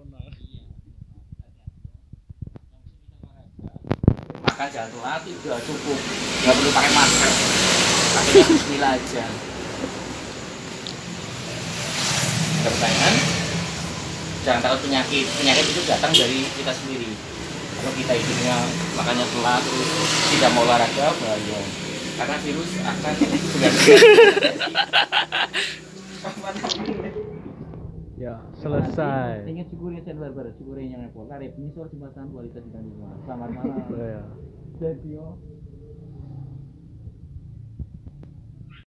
benar. Makan jantung hati udah cukup. Nggak perlu pakai masker. Pakai bismillah aja. Pertanyaan jangan takut penyakit. Penyakit itu datang dari kita sendiri. Kalau kita hidupnya makannya telat tidak mau olahraga bahaya. Karena virus akan benar-benar Ya, selesai. Ingat syukuri saya barbar, syukuri yang repot. Karep ini soal jembatan kualitas di rumah. Selamat malam. Ya. Jadi yo.